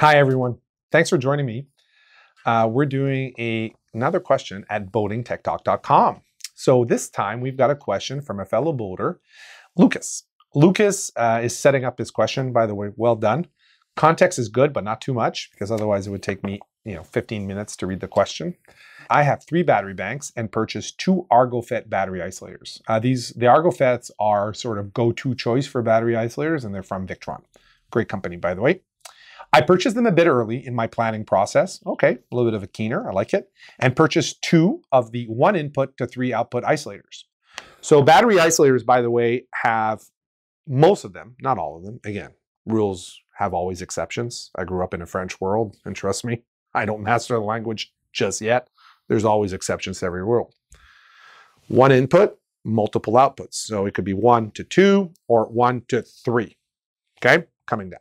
Hi, everyone. Thanks for joining me. Uh, we're doing a, another question at boatingtechtalk.com. So this time we've got a question from a fellow boater, Lukas. Lukas uh, is setting up his question, by the way, well done. Context is good, but not too much, because otherwise it would take me you know, 15 minutes to read the question. I have three battery banks and purchased two ArgoFET battery isolators. Uh, these The ArgoFETs are sort of go-to choice for battery isolators, and they're from Victron. Great company, by the way. I purchased them a bit early in my planning process. Okay, a little bit of a keener, I like it. And purchased two of the one input to three output isolators. So battery isolators, by the way, have most of them, not all of them. Again, rules have always exceptions. I grew up in a French world, and trust me, I don't master the language just yet. There's always exceptions to every rule. One input, multiple outputs. So it could be one to two or one to three. Okay, coming down.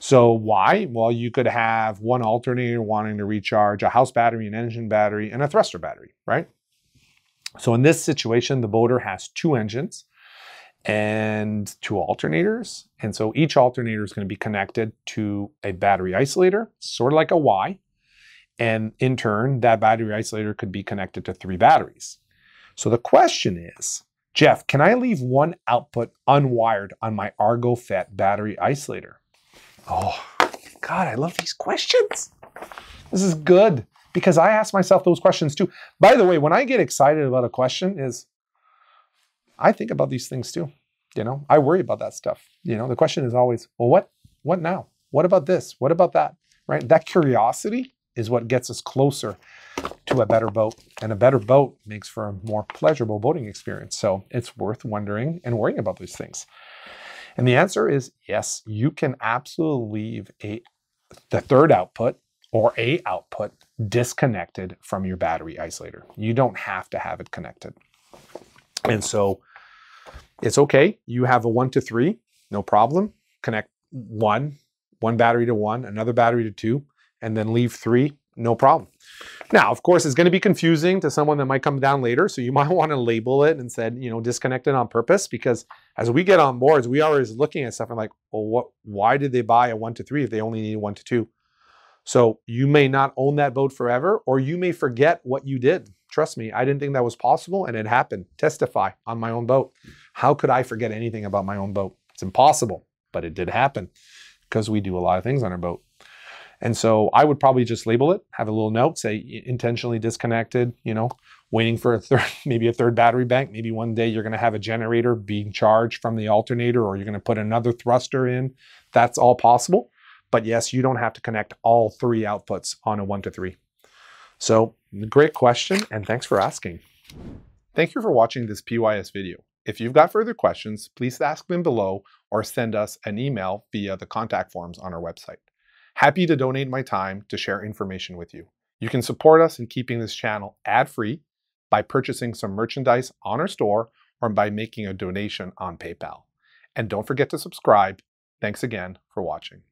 So why? Well, you could have one alternator wanting to recharge a house battery, an engine battery, and a thruster battery, right? So in this situation, the boater has two engines and two alternators. And so each alternator is going to be connected to a battery isolator, sort of like a Y. And in turn, that battery isolator could be connected to three batteries. So the question is, Jeff, can I leave one output unwired on my Argo ArgoFET battery isolator? Oh, God, I love these questions. This is good because I ask myself those questions too. By the way, when I get excited about a question is I think about these things too. You know, I worry about that stuff. You know, the question is always, well, what what now? What about this? What about that? Right? That curiosity is what gets us closer to a better boat. And a better boat makes for a more pleasurable boating experience. So it's worth wondering and worrying about these things. And the answer is yes, you can absolutely leave a the third output or a output disconnected from your battery isolator. You don't have to have it connected. And so it's okay. You have a one to three, no problem. Connect one, one battery to one, another battery to two, and then leave three, no problem. Now, of course, it's going to be confusing to someone that might come down later. So you might want to label it and said, you know, disconnected on purpose because as we get on boards, we are always looking at stuff and like, well, what, why did they buy a one to three if they only need one to two? So you may not own that boat forever, or you may forget what you did. Trust me, I didn't think that was possible and it happened. Testify on my own boat. How could I forget anything about my own boat? It's impossible, but it did happen because we do a lot of things on our boat. And so I would probably just label it, have a little note, say intentionally disconnected, you know, waiting for a third, maybe a third battery bank. Maybe one day you're going to have a generator being charged from the alternator or you're going to put another thruster in. That's all possible. But yes, you don't have to connect all three outputs on a one to three. So great question and thanks for asking. Thank you for watching this PYS video. If you've got further questions, please ask them below or send us an email via the contact forms on our website. Happy to donate my time to share information with you. You can support us in keeping this channel ad-free by purchasing some merchandise on our store or by making a donation on PayPal. And don't forget to subscribe. Thanks again for watching.